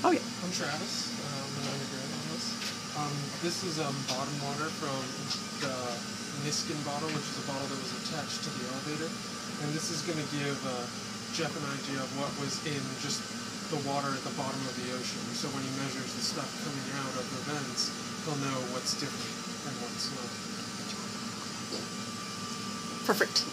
Oh yeah. I'm Travis. Um, I'm an undergrad on this. Um, this is um, bottom water from the Niskin bottle, which is a bottle that was attached to the elevator. And this is going to give uh, Jeff an idea of what was in just the water at the bottom of the ocean. So when he measures the stuff coming out of the vents, he'll know what's different and what's not. Perfect.